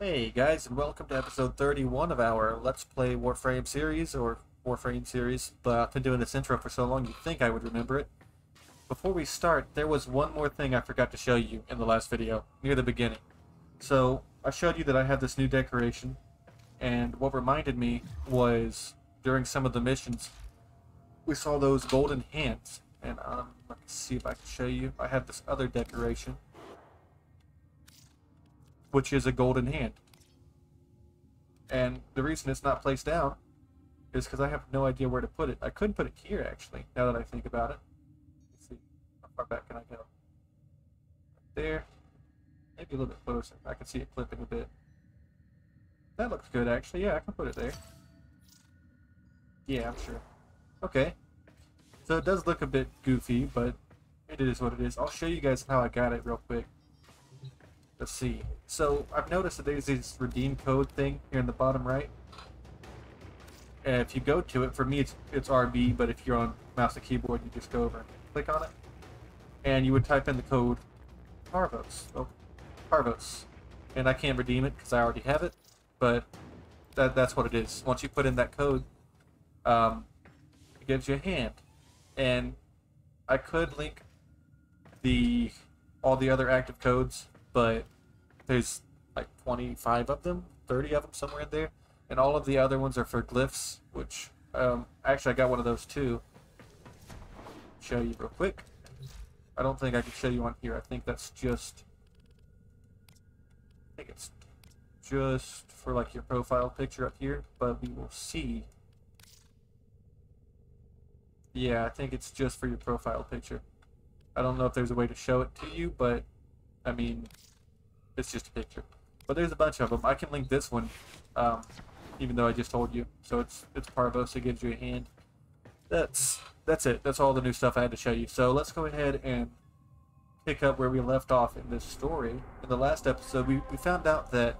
Hey guys, and welcome to episode 31 of our Let's Play Warframe series, or Warframe series. But I've been doing this intro for so long you'd think I would remember it. Before we start, there was one more thing I forgot to show you in the last video, near the beginning. So, I showed you that I had this new decoration, and what reminded me was, during some of the missions, we saw those golden hands. And um, let me see if I can show you. I have this other decoration which is a golden hand. And the reason it's not placed down is because I have no idea where to put it. I could put it here, actually, now that I think about it. Let's see, how far back can I go? There. Maybe a little bit closer. I can see it clipping a bit. That looks good, actually. Yeah, I can put it there. Yeah, I'm sure. Okay. So it does look a bit goofy, but it is what it is. I'll show you guys how I got it real quick. Let's see. So I've noticed that there's this redeem code thing here in the bottom right. And if you go to it, for me it's it's RB, but if you're on mouse and keyboard, you just go over and click on it, and you would type in the code Parvos. Oh, Parvos, and I can't redeem it because I already have it, but that that's what it is. Once you put in that code, um, it gives you a hand, and I could link the all the other active codes but there's like 25 of them, 30 of them somewhere in there, and all of the other ones are for glyphs, which um, actually I got one of those too. Show you real quick. I don't think I can show you on here. I think that's just. I think it's just for like your profile picture up here, but we will see. Yeah, I think it's just for your profile picture. I don't know if there's a way to show it to you, but I mean, it's just a picture. But there's a bunch of them. I can link this one, um, even though I just told you. So it's it's Parvos. It gives you a hand. That's that's it. That's all the new stuff I had to show you. So let's go ahead and pick up where we left off in this story. In the last episode, we, we found out that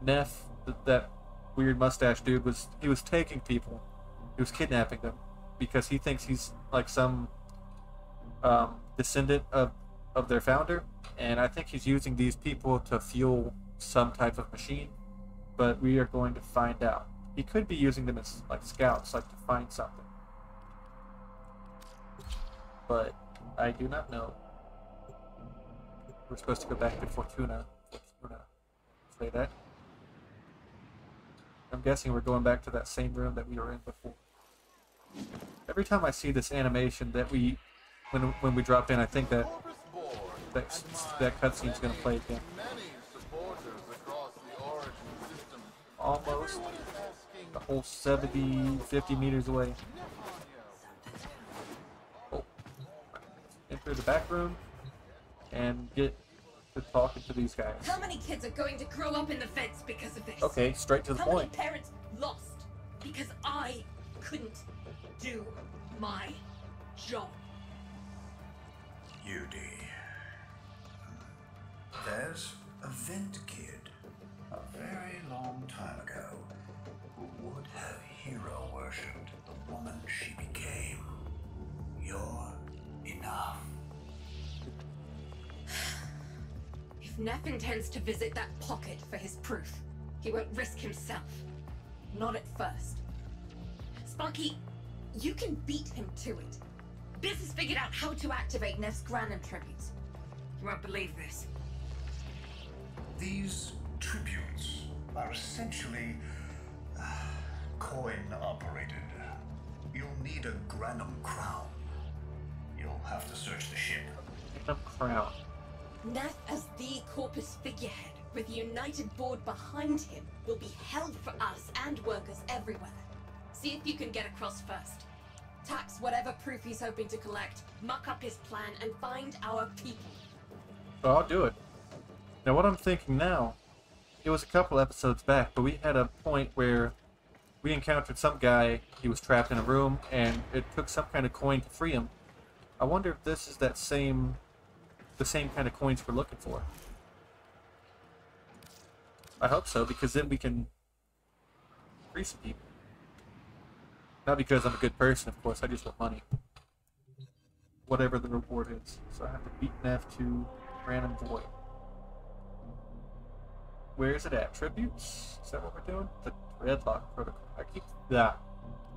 Neff, that, that weird mustache dude, was he was taking people. He was kidnapping them because he thinks he's like some um, descendant of of their founder, and I think he's using these people to fuel some type of machine, but we are going to find out. He could be using them as like scouts, like to find something. But I do not know. We're supposed to go back to Fortuna. Fortuna. Say that. I'm guessing we're going back to that same room that we were in before. Every time I see this animation that we, when when we drop in, I think that that, that cutscene's gonna play again. Almost the whole 70, 50 meters away. Oh. Enter the back room and get to talking to these guys. How many kids are going to grow up in the fence because of this? Okay, straight to the How point. many parents lost because I couldn't do my job? UD. There's a vent kid a very long time ago who would have hero worshipped the woman she became. You're enough. If Neff intends to visit that pocket for his proof, he won't risk himself. Not at first. Sparky, you can beat him to it. Biz has figured out how to activate Neff's Granum tributes. You won't believe this. These tributes are essentially uh, coin operated. You'll need a Granum crown. You'll have to search the ship. Some crown. Nath, as the Corpus figurehead, with a united board behind him, will be held for us and workers everywhere. See if you can get across first. Tax whatever proof he's hoping to collect, muck up his plan, and find our people. Oh, I'll do it. Now, what I'm thinking now, it was a couple episodes back, but we had a point where we encountered some guy. He was trapped in a room, and it took some kind of coin to free him. I wonder if this is that same, the same kind of coins we're looking for. I hope so, because then we can free some people. Not because I'm a good person, of course. I just want money. Whatever the reward is. So I have to beat Neff to Granum Void. Where is it at? Tributes? Is that what we're doing? The Deadlock Protocol. I keep yeah,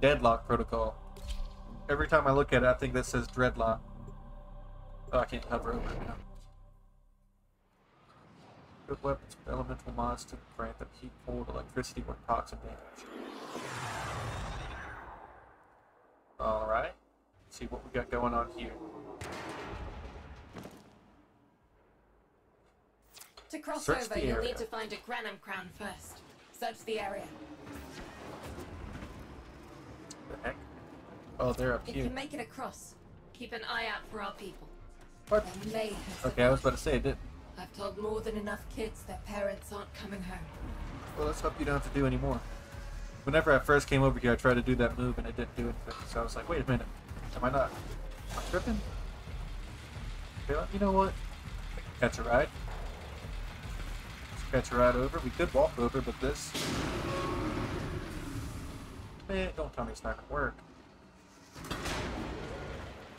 Deadlock Protocol. Every time I look at it, I think that says Dreadlock. Oh, I can't hover over it now. Good weapons with elemental mods to grant them heat, cold, electricity, or toxin damage. Alright. See what we got going on here. To cross Search over, you'll need to find a Granum crown first. Search the area. The heck? Oh, they're up If here. you make it across, keep an eye out for our people. What? There may have Okay, I was about to say it didn't. I've told more than enough kids their parents aren't coming home. Well, let's hope you don't have to do any more. Whenever I first came over here, I tried to do that move and it didn't do anything. So I was like, wait a minute. Am I not? Am I tripping? You know what? Catch a ride. Catch a ride over. We could walk over, but this. Man, don't tell me it's not gonna work.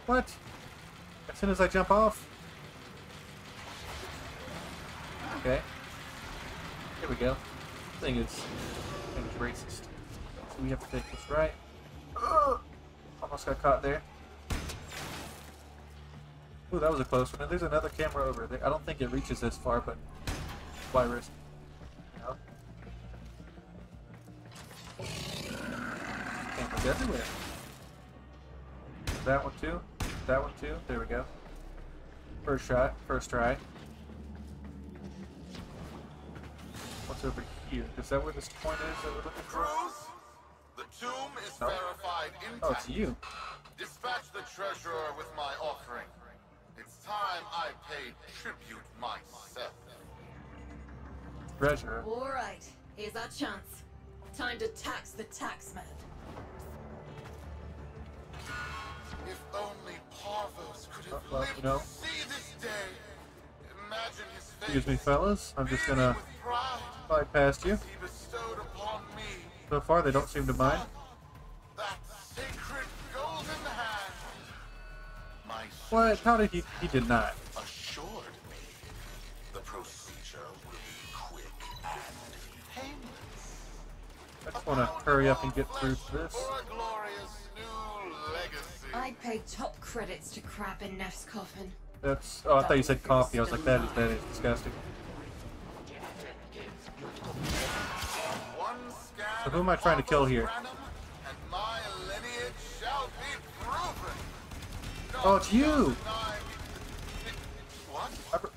What? As soon as I jump off? Okay. Here we go. Thing is, thing is racist. So we have to take this right. Almost got caught there. Ooh, that was a close one. And there's another camera over there. I don't think it reaches this far, but why risk? You know? Cameras everywhere. That one too. That one too. There we go. First shot. First try. What's over here? Is that where this point is that we're looking for? Cruz, the tomb is No. verified intact. Oh, it's you. Dispatch the treasurer with my offering. It's time I paid tribute myself. Treasure. All right, here's our chance. Time to tax the taxman. If only Parvos could have Uh, lived you know. to see this day. Imagine his face. Excuse me, fellas. I'm just gonna beaming with pride fly past you. He bestowed upon me So far, they don't seem to mind. that sacred golden hand. My What? How did he? He did not. Just want to hurry up and get through to this. For a glorious new legacy. I paid top credits to crap in Neff's coffin. That's. Oh, I thought you said coffee. I was like, that is that is disgusting. So who am I trying to kill here? of Granum, And my lineage shall be proven. No Oh, it's you. shall deny me- What? I, br-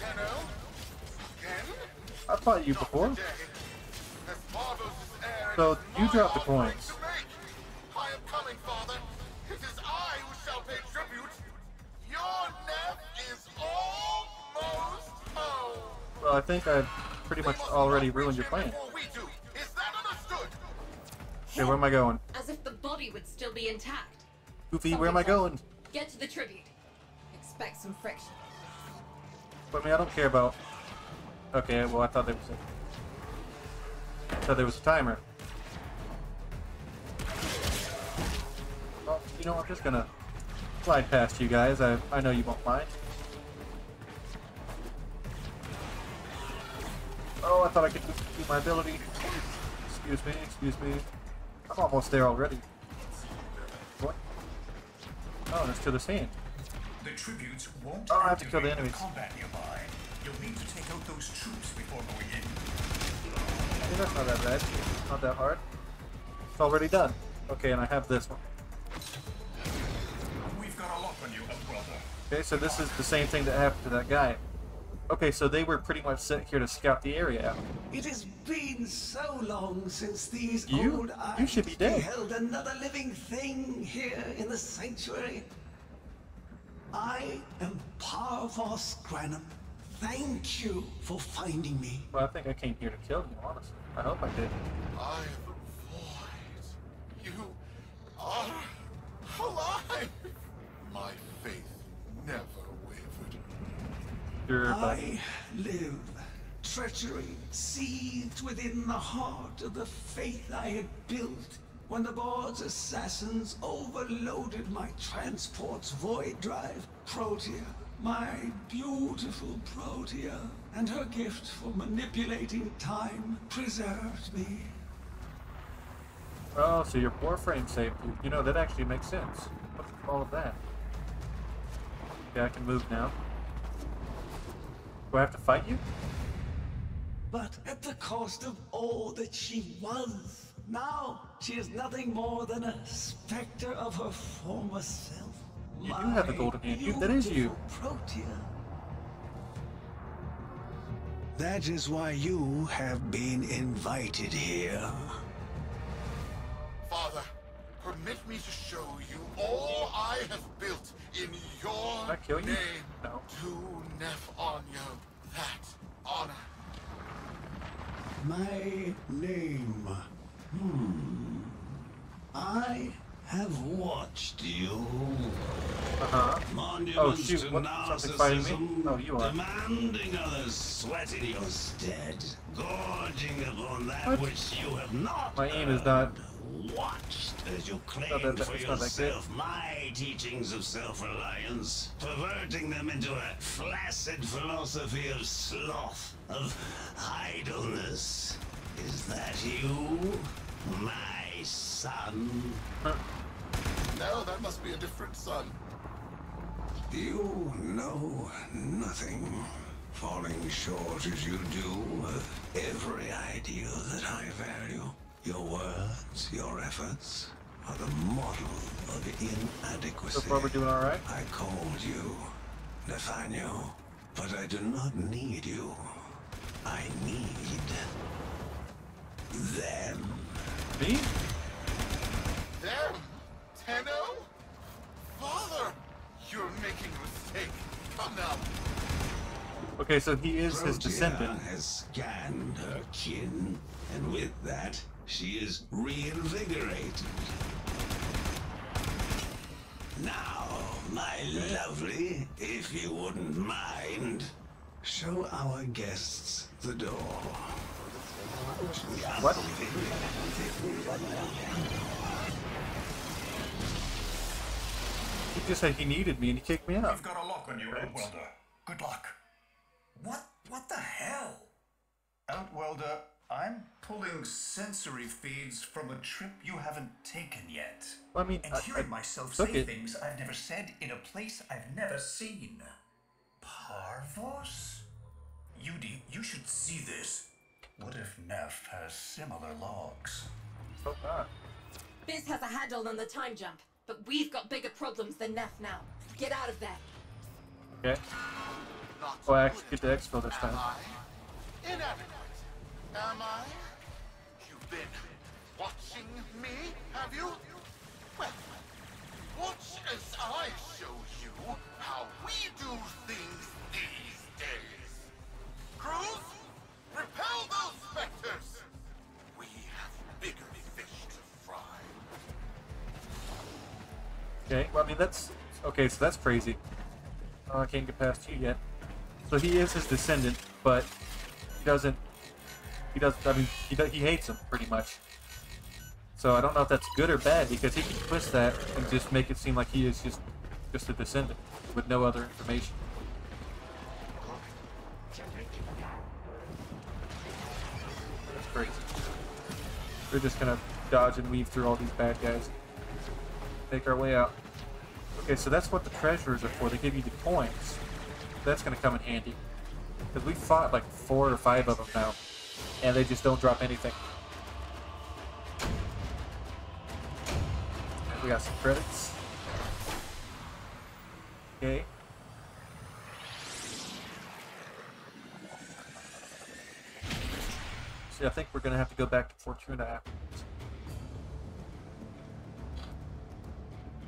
Tenno? Again? I fought you before. So you dropped the coins. I am coming, Father. It is I who shall pay tribute. Your is almost home. Well, I think I pretty much already ruined your plan. before we do. Is that understood? Okay, where am I going? As if the body would still be intact. Goofy, where am I going? Get to the tribute. Expect some friction. But I mean, I don't care about. Okay, well, I thought there was a. I thought there was a timer. You know, I'm just gonna slide past you guys. I I know you won't mind. Oh, I thought I could do my ability. Excuse me, excuse me. I'm almost there already. What? Oh, and it's to this hand. The tributes won't Oh, I have to kill the enemies. combat nearby. You'll need to take out those troops before going in. Yeah, that's not that bad. Not that hard. It's already done. Okay, and I have this one. Okay, so this is the same thing that happened to that guy. Okay, so they were pretty much sent here to scout the area out. It has been so long since these You- old you eyes should be dead. beheld another living thing here in the sanctuary. I am Parvos Granum. Thank you for finding me. Well, I think I came here to kill you, honestly. I hope I did. I am void. You are alive. My faith never wavered. You're but I live. Treachery seethed within the heart of the faith I had built when the board's assassins overloaded my transport's void drive, Protea. My beautiful Protea and her gift for manipulating time preserved me. Oh, so your warframe saved you. You know, that actually makes sense. What's all of that? Okay, I can move now. Do I have to fight you? But at the cost of all that she was. Now, she is nothing more than a specter of her former self. You do have the My golden hand. You- that is you. Protea. That is why you have been invited here. Father, permit me to show you all I have built in your Can I kill you? name. No. To Nef Anyo, that honor. My name. Hmm. I have watched you. Uh-huh. Monuments shoot, to what- something fighting me? narcissism, Oh, you are. demanding others sweat in your stead, gorging upon that What? which you have not My aim is not- earned. Watched as you claim Not that- that- for not yourself my teachings of self-reliance, perverting them into a flaccid philosophy of sloth, of idleness. Is that you, my son? No, that must be a different son. You know nothing, falling short as you do of every ideal that I value. Your words, your efforts are the model of inadequacy. So far we're doing alright? I called you, Nathaniel, but I do not need you. I need them. Me? Them? Tenno? Father, you're making a mistake. Come now. Okay, so he is his descendant. has scanned her kin, and with that, she is reinvigorated. Now, my lovely, if you wouldn't mind, show our guests the door. What? He just said he needed me and he kicked me out. You've got a lock on you, Outworlder. Good luck. What? What the hell? Outworlder, I'm pulling sensory feeds from a trip you haven't taken yet. Well, I mean, And I, hearing I myself say it. things I've never said in a place I've never seen. Parvos? Yudi, you should see this. What if Neff has similar logs? So bad. Biz has a handle on the time jump, but we've got bigger problems than Neff now. Get out of there. Okay. Not Oh, I actually get the exfil this time. I inadequate? Am I? You've been watching me, have you? Well, watch as I show you how we do things these days. Crews, repel those specters. We have bigger fish to fry. Okay, well, I mean, that's... Okay, so that's crazy. Oh, I can't get past you yet. So he is his descendant, but he doesn't... He doesn't... I mean, he, do, he hates him, pretty much. So I don't know if that's good or bad, because he can twist that and just make it seem like he is just, just a descendant, with no other information. That's crazy. We're just gonna dodge and weave through all these bad guys. Make our way out. Okay, so that's what the treasures are for. They give you the coins. That's gonna come in handy. Because we fought like four or five of them now. And they just don't drop anything. We got some credits. Okay. See, I think we're gonna have to go back to Fortuna afterwards.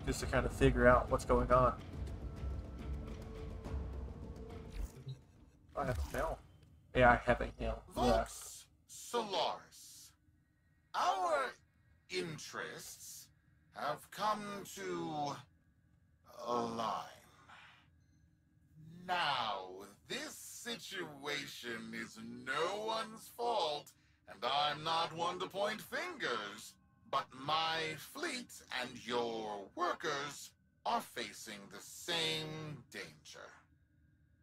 Just to kind of figure out what's going on. Yeah, I have a. Yeah. Vox Solaris. Our interests have come to align. Now, this situation is no one's fault, and I'm not one to point fingers, but my fleet and your workers are facing the same danger.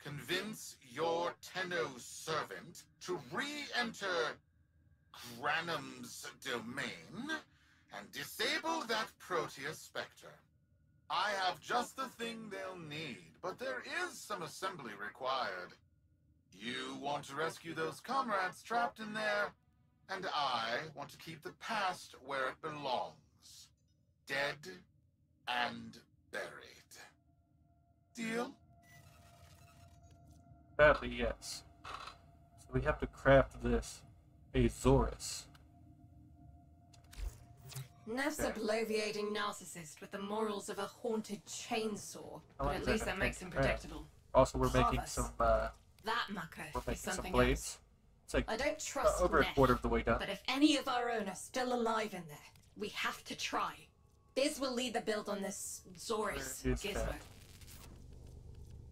Convince your Tenno servant to re-enter Granum's domain and disable that Proteus Spectre. I have just the thing they'll need, but there is some assembly required. You want to rescue those comrades trapped in there, and I want to keep the past where it belongs. Dead and buried. Deal? Sadly, yes. So we have to craft this Azorus. Neff's a bloviating narcissist with the morals of a haunted chainsaw, but at that least that makes him predictable. Also, we're making some. Uh, That mucker we're is making some something blades. else. It's like I don't uh, trust over a quarter of the way done. but if any of our own are still alive in there, we have to try. Biz will lead the build on this Xoris Where is gizmo. that?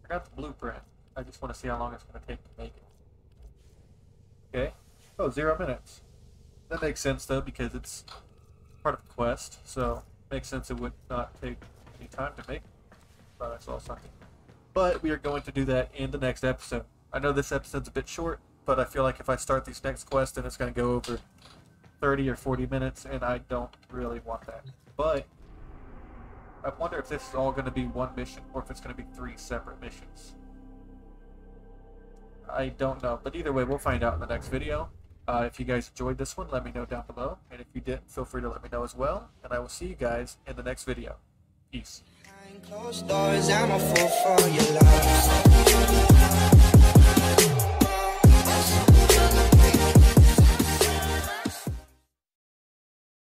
I got the blueprint. I just want to see how long it's going to take to make it. Okay. Oh, zero minutes. That makes sense though because it's part of the quest, so makes sense it would not take any time to make. Thought I saw something. But we are going to do that in the next episode. I know this episode's a bit short, but I feel like if I start these next quests, then it's going to go over 30 or 40 minutes, and I don't really want that. But I wonder if this is all going to be one mission or if it's going to be three separate missions. I don't know, but either way, we'll find out in the next video. Uh, if you guys enjoyed this one, let me know down below, and if you didn't, feel free to let me know as well. And I will see you guys in the next video. Peace. Doors, I'm a fool for your love.